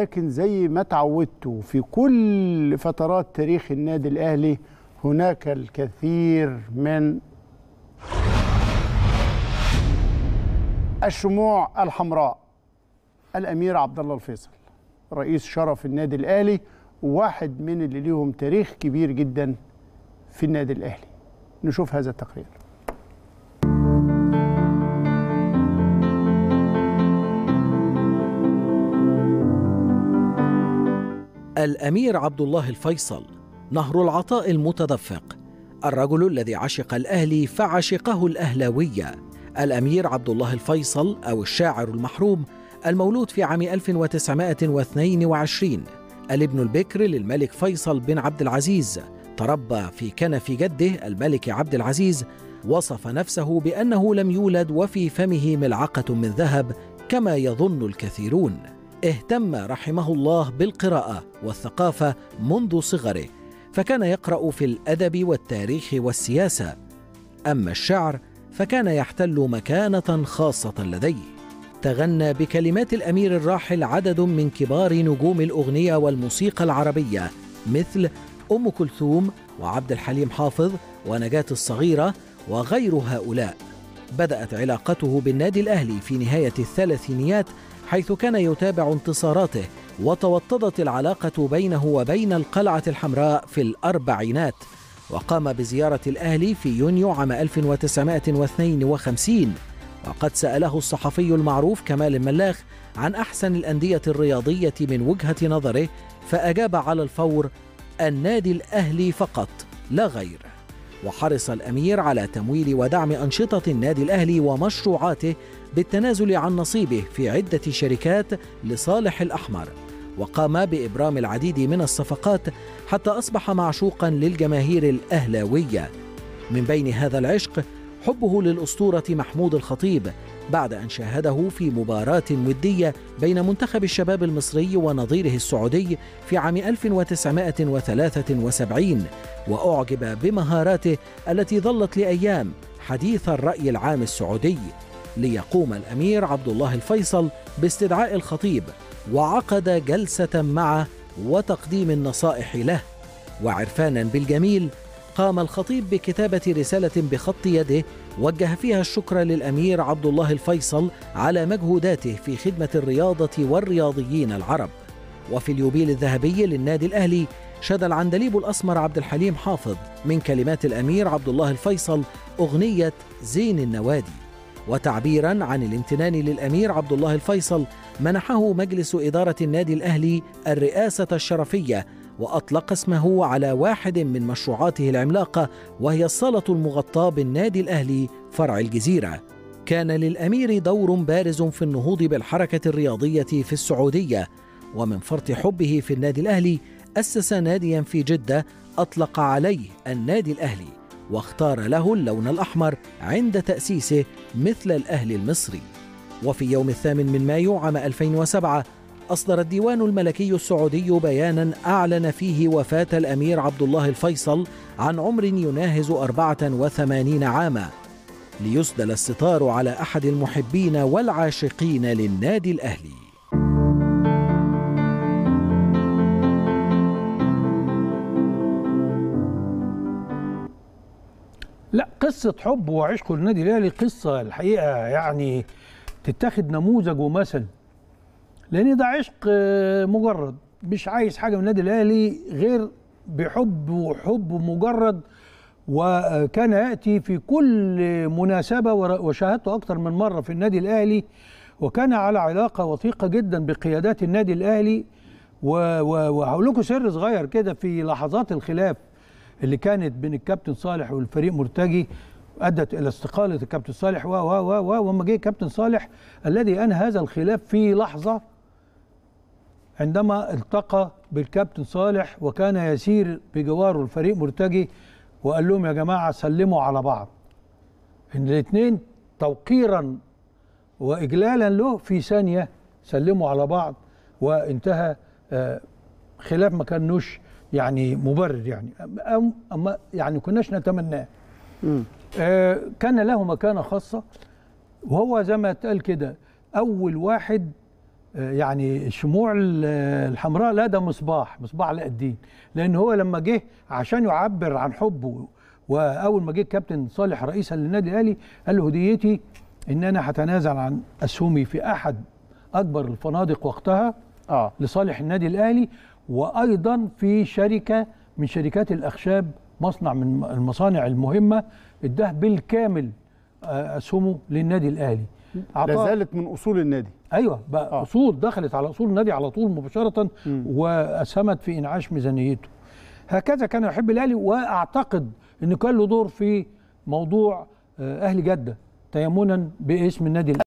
لكن زي ما تعودتوا في كل فترات تاريخ النادي الأهلي هناك الكثير من الشموع الحمراء. الأمير عبد الله الفيصل رئيس شرف النادي الأهلي واحد من اللي ليهم تاريخ كبير جدا في النادي الأهلي. نشوف هذا التقرير. الأمير عبد الله الفيصل نهر العطاء المتدفق الرجل الذي عشق الاهلي فعشقه الأهلاوية الأمير عبد الله الفيصل أو الشاعر المحروم المولود في عام 1922 الابن البكر للملك فيصل بن عبد العزيز تربى في كنف جده الملك عبد العزيز وصف نفسه بأنه لم يولد وفي فمه ملعقة من ذهب كما يظن الكثيرون. اهتم رحمه الله بالقراءة والثقافة منذ صغره فكان يقرأ في الأدب والتاريخ والسياسة. أما الشعر فكان يحتل مكانة خاصة لديه. تغنى بكلمات الأمير الراحل عدد من كبار نجوم الأغنية والموسيقى العربية مثل أم كلثوم وعبد الحليم حافظ ونجاة الصغيرة وغير هؤلاء. بدأت علاقته بالنادي الأهلي في نهاية الثلاثينيات حيث كان يتابع انتصاراته وتوطدت العلاقة بينه وبين القلعة الحمراء في الأربعينات وقام بزيارة الأهلي في يونيو عام 1952 وقد سأله الصحفي المعروف كمال الملاخ عن أحسن الأندية الرياضية من وجهة نظره فأجاب على الفور النادي الأهلي فقط لا غير. وحرص الأمير على تمويل ودعم أنشطة النادي الأهلي ومشروعاته بالتنازل عن نصيبه في عدة شركات لصالح الأحمر. وقام بإبرام العديد من الصفقات حتى أصبح معشوقا للجماهير الأهلاوية. من بين هذا العشق حبه للأسطورة محمود الخطيب بعد أن شاهده في مباراة ودية بين منتخب الشباب المصري ونظيره السعودي في عام 1973 وأعجب بمهاراته التي ظلت لأيام حديث الرأي العام السعودي ليقوم الأمير عبد الله الفيصل باستدعاء الخطيب وعقد جلسة معه وتقديم النصائح له وعرفانا بالجميل قام الخطيب بكتابة رسالة بخط يده وجه فيها الشكر للأمير عبد الله الفيصل على مجهوداته في خدمة الرياضة والرياضيين العرب. وفي اليوبيل الذهبي للنادي الأهلي شد العندليب الأسمر عبد الحليم حافظ من كلمات الأمير عبد الله الفيصل أغنية زين النوادي. وتعبيرا عن الامتنان للأمير عبد الله الفيصل منحه مجلس إدارة النادي الأهلي الرئاسة الشرفية وأطلق اسمه على واحد من مشروعاته العملاقة وهي الصالة المغطاة بالنادي الأهلي فرع الجزيرة. كان للأمير دور بارز في النهوض بالحركة الرياضية في السعودية. ومن فرط حبه في النادي الأهلي أسس ناديا في جدة أطلق عليه النادي الأهلي واختار له اللون الأحمر عند تأسيسه مثل الأهلي المصري. وفي يوم الثامن من مايو عام 2007 أصدر الديوان الملكي السعودي بيانا أعلن فيه وفاة الأمير عبد الله الفيصل عن عمر يناهز 84 عاما ليسدل الستار على أحد المحبين والعاشقين للنادي الأهلي. لا قصة حب وعشق للنادي الأهلي قصة الحقيقة يعني تتاخد نموذج ومثل. لأن ده عشق مجرد. مش عايز حاجة من النادي الأهلي غير بحب وحب مجرد وكان يأتي في كل مناسبة وشاهدته أكثر من مرة في النادي الأهلي وكان على علاقة وثيقة جدا بقيادات النادي الأهلي وهقول لكم سر صغير كده في لحظات الخلاف اللي كانت بين الكابتن صالح والفريق مرتجي أدت إلى استقالة الكابتن صالح و و و وما جه الكابتن صالح الذي أنهى هذا الخلاف في لحظة عندما التقى بالكابتن صالح وكان يسير بجواره الفريق مرتجي وقال لهم يا جماعة سلموا على بعض. إن الاثنين توقيرا واجلالا له في ثانية سلموا على بعض وانتهى خلاف ما كانوش يعني مبرر يعني. اما يعني كناش نتمناه. كان له مكانة خاصة. وهو زي ما اتقال كده أول واحد آه، يعني الشموع ال- الحمراء لا ده مصباح مصباح علاء الدين. لأن هو لما جه عشان يعبر عن حبه وأول ما جه الكابتن صالح رئيسا للنادي الأهلي قال له هديتي إن أنا هتنازل عن أسهمي في أحد أكبر الفنادق وقتها آه. لصالح النادي الأهلي وأيضا في شركة من شركات الأخشاب مصنع من المصانع المهمة اداه بالكامل آه، أسهمه للنادي الأهلي. لا زالت من أصول النادي. أيوه بقى آه. أصول دخلت على أصول النادي على طول مباشرة واسهمت في إنعاش ميزانيته هكذا كان يحب الأهلي وأعتقد إن كان له دور في موضوع آه، أهلي جدة تيمنا باسم النادي الأهلي.